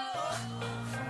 Oh.